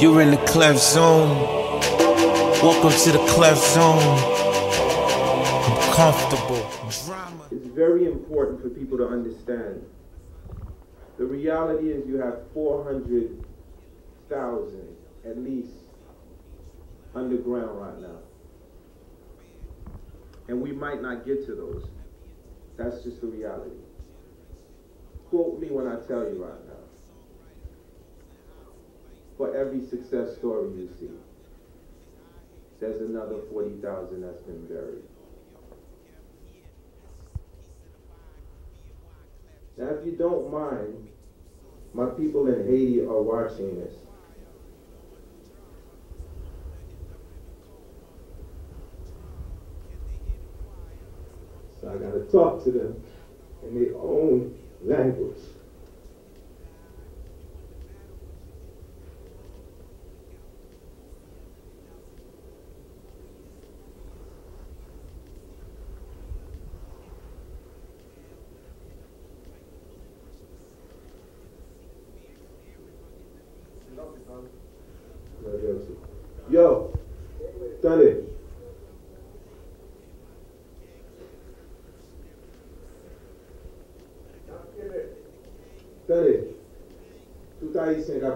You're in the cleft zone. Welcome to the cleft zone. I'm comfortable. Drama. It's very important for people to understand. The reality is you have 400,000 at least underground right now. And we might not get to those. That's just the reality. Quote me when I tell you right now. For every success story you see, there's another 40,000 that's been buried. Now, if you don't mind, my people in Haiti are watching this. So I got to talk to them in their own language. Yo, Sunday.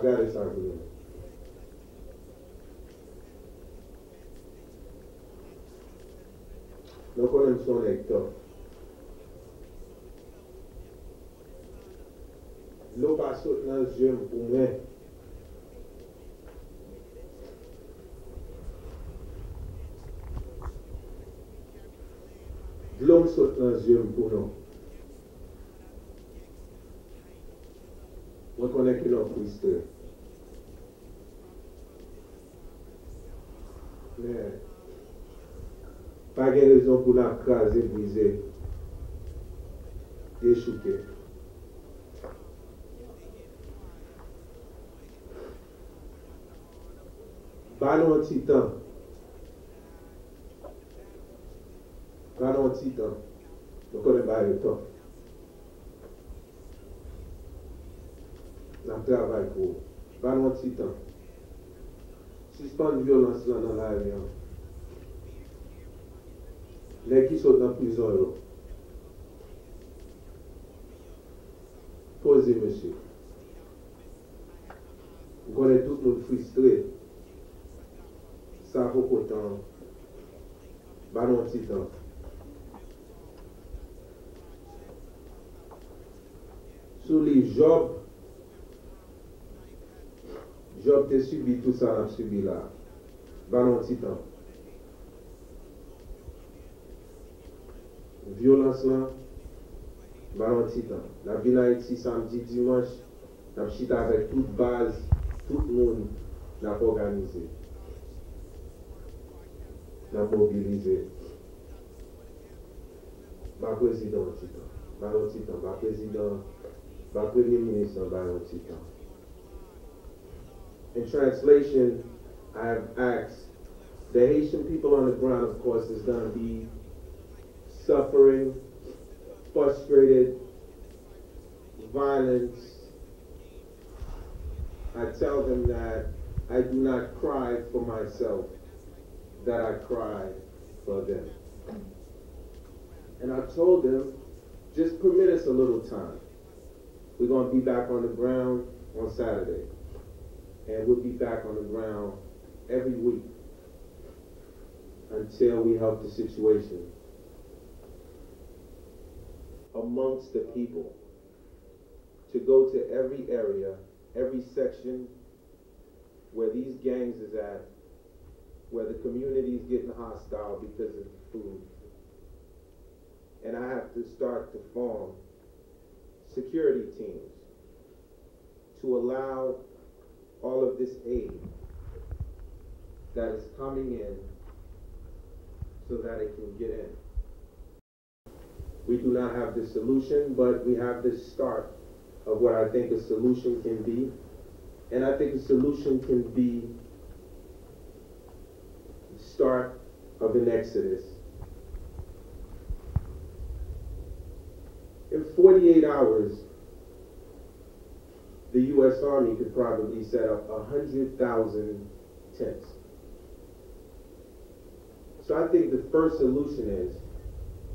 gare sa gounen. Nou konen son ek to. Lou pa sot nan jem pou men. Lou sot nan jem pou nou. reconnaître qu'il existe. Mais, pas de raison pour la craser, briser, déchouquer. Balon titan. Balon titan. Je connais pas le temps. Nan travay pou. Balon titan. Suspend violans lan nan la yon. Lè ki sot nan prizon yo. Poze, mèche. Gwane tout nou fristre. Sa popotan. Balon titan. Sou li job Job subi tout sa nan subi la. Balon titan. Violans lan. Balon titan. La vina eti samdi dimanche. Nap chita avek tout baz. Tout moun. Nap organize. Nap mobilize. Ba prezident titan. Balon titan. Ba prezident. Ba premi minister balon titan. In translation, I have asked, the Haitian people on the ground, of course, is going to be suffering, frustrated, violence. I tell them that I do not cry for myself, that I cry for them. And I told them, just permit us a little time. We're going to be back on the ground on Saturday and we'll be back on the ground every week until we help the situation amongst the people to go to every area, every section where these gangs is at, where the community is getting hostile because of the food. And I have to start to form security teams to allow all of this aid that is coming in so that it can get in. We do not have the solution, but we have the start of what I think a solution can be. And I think a solution can be the start of an exodus. In 48 hours, the U.S. Army could probably set up hundred thousand tents. So I think the first solution is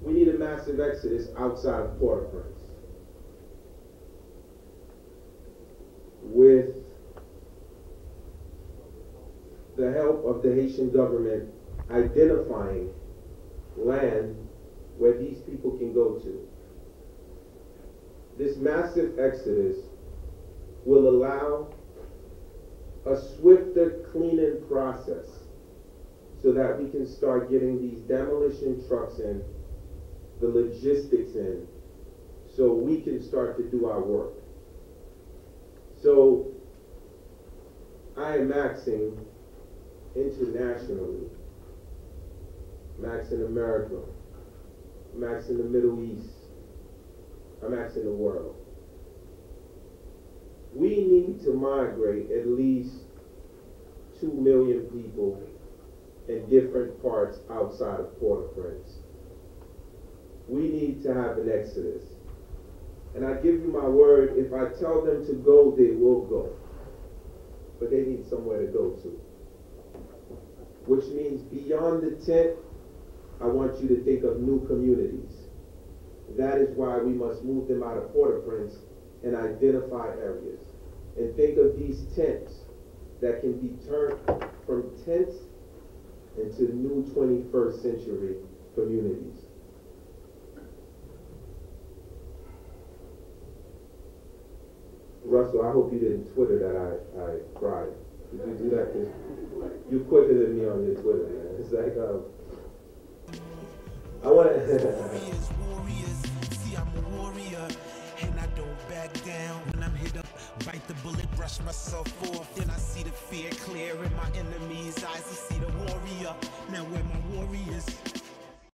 we need a massive exodus outside of Port-au-Prince. With the help of the Haitian government identifying land where these people can go to. This massive exodus will allow a swifter cleaning process so that we can start getting these demolition trucks in, the logistics in, so we can start to do our work. So I am maxing internationally. Max in America. Max in the Middle East. I'm in the world. We need to migrate at least 2 million people in different parts outside of Port-au-Prince. We need to have an exodus. And I give you my word, if I tell them to go, they will go. But they need somewhere to go to. Which means beyond the tent, I want you to think of new communities. That is why we must move them out of Port-au-Prince and identify areas. And think of these tents that can be turned from tents into new 21st century communities. Russell, I hope you didn't Twitter that I, I cried. Did you do that? You quicker than me on your Twitter, man. It's like, um, I want to. back down when I'm hit up. Bite the bullet, brush myself off. Then I see the fear clear in my enemy's eyes. I see the warrior. Now where my warriors?